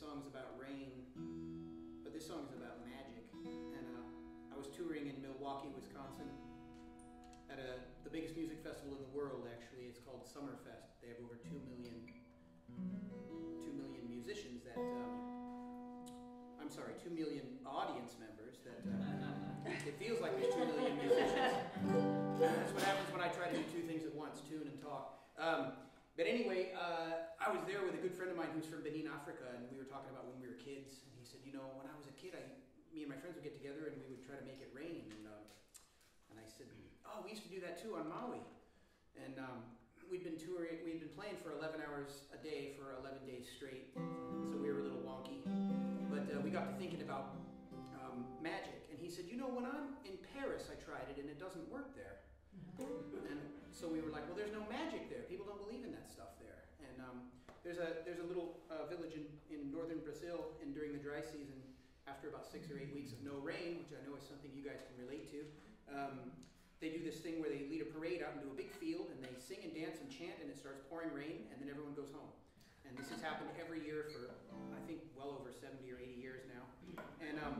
song is about rain, but this song is about magic. And uh, I was touring in Milwaukee, Wisconsin, at a, the biggest music festival in the world. Actually, it's called Summerfest. They have over two million, two million musicians that. Um, I'm sorry, two million audience members. That uh, it feels like there's two million musicians. That's what happens when I try to do two things at once: tune and talk. Um, but anyway, uh, I was there with a good friend of mine who's from Benin, Africa, and we were talking about when we were kids. And he said, you know, when I was a kid, I, me and my friends would get together and we would try to make it rain. And, uh, and I said, oh, we used to do that too on Maui. And um, we'd been touring, we'd been playing for 11 hours a day for 11 days straight. So we were a little wonky. But uh, we got to thinking about um, magic. And he said, you know, when I'm in Paris, I tried it and it doesn't work there. And so we were like, well, there's no magic there. People don't believe in that stuff there. And um, there's a there's a little uh, village in, in northern Brazil, and during the dry season, after about six or eight weeks of no rain, which I know is something you guys can relate to, um, they do this thing where they lead a parade out into a big field, and they sing and dance and chant, and it starts pouring rain, and then everyone goes home. And this has happened every year for I think well over 70 or 80 years now. And um,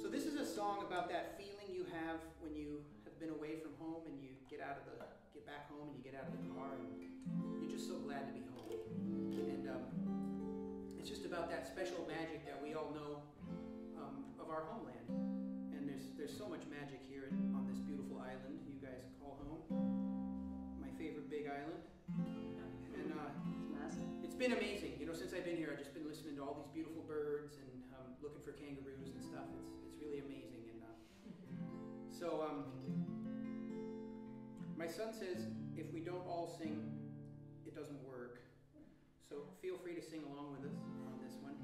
so this is a song about that feeling you have when you been away from home and you get out of the get back home and you get out of the car and you're just so glad to be home. And um, it's just about that special magic that we all know um, of our homeland. And there's there's so much magic here in, on this beautiful island you guys call home. My favorite big island. And uh, it's been amazing. You know, since I've been here, I've just been listening to all these beautiful birds and um, looking for kangaroos and stuff. It's it's really amazing. And uh, so um, my son says if we don't all sing, it doesn't work. So feel free to sing along with us on this one.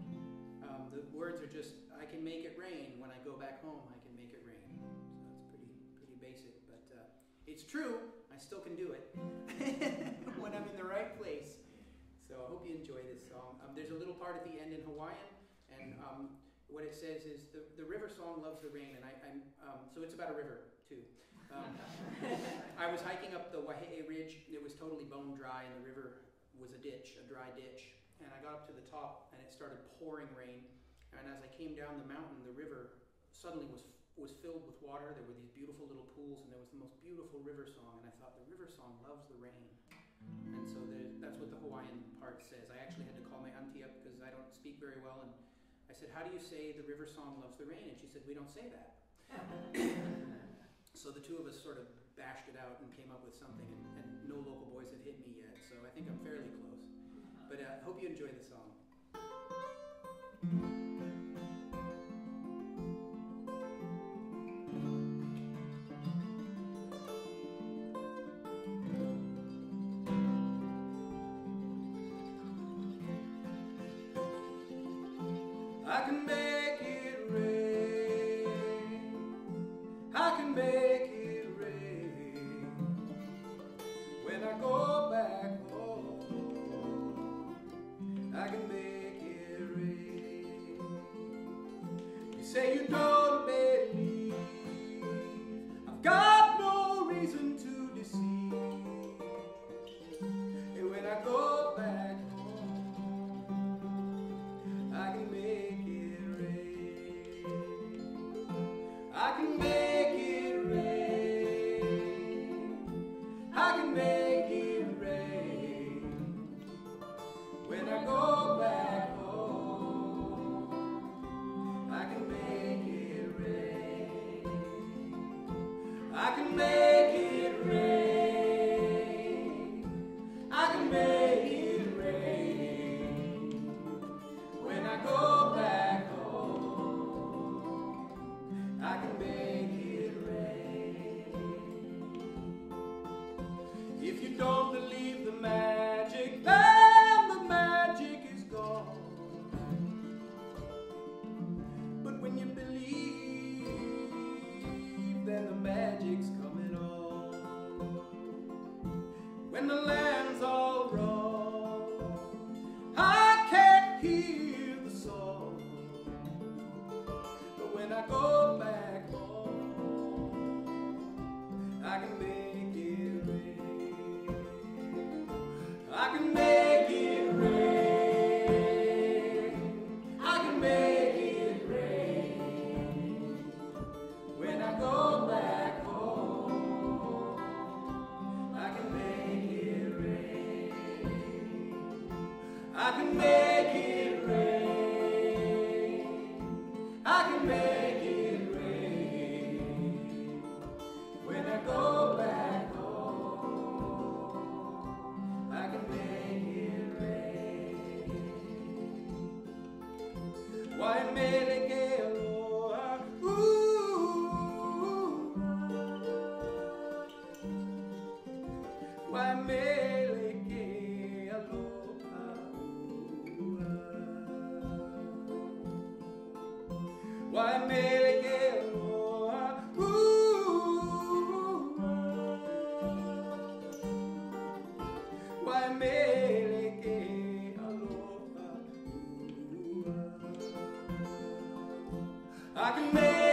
Um, the words are just, I can make it rain. When I go back home, I can make it rain. So it's pretty, pretty basic, but uh, it's true. I still can do it when I'm in the right place. So I hope you enjoy this song. Um, there's a little part at the end in Hawaiian, and um, what it says is the, the river song loves the rain, and I, am um, so it's about a river. Um, I was hiking up the Waihe'e Ridge. It was totally bone dry, and the river was a ditch, a dry ditch. And I got up to the top, and it started pouring rain. And as I came down the mountain, the river suddenly was was filled with water. There were these beautiful little pools, and there was the most beautiful river song. And I thought, the river song loves the rain. And so that's what the Hawaiian part says. I actually had to call my auntie up because I don't speak very well, and I said, "How do you say the river song loves the rain?" And she said, "We don't say that." So the two of us sort of bashed it out and came up with something, and, and no local boys have hit me yet, so I think I'm fairly close. But I uh, hope you enjoy the song. I can say you don't believe. I've got no reason to deceive. And when I go back home, I can make it rain. I can make it rain. I can make it rain when I go When the land's all wrong, I can't hear the song. But when I go back home, I can make it rain. I can I can make Why merely get? Ooh, why? I can make.